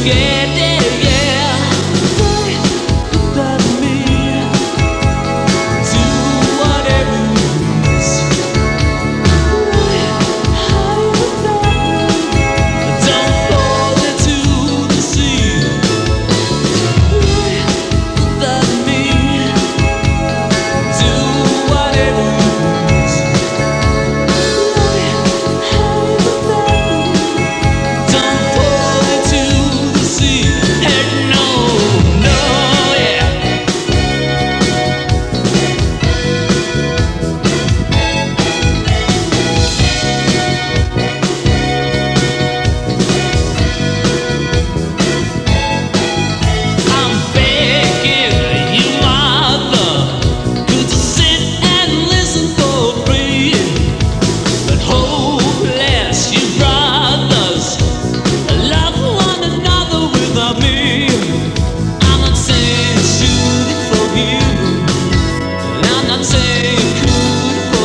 again.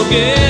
forget.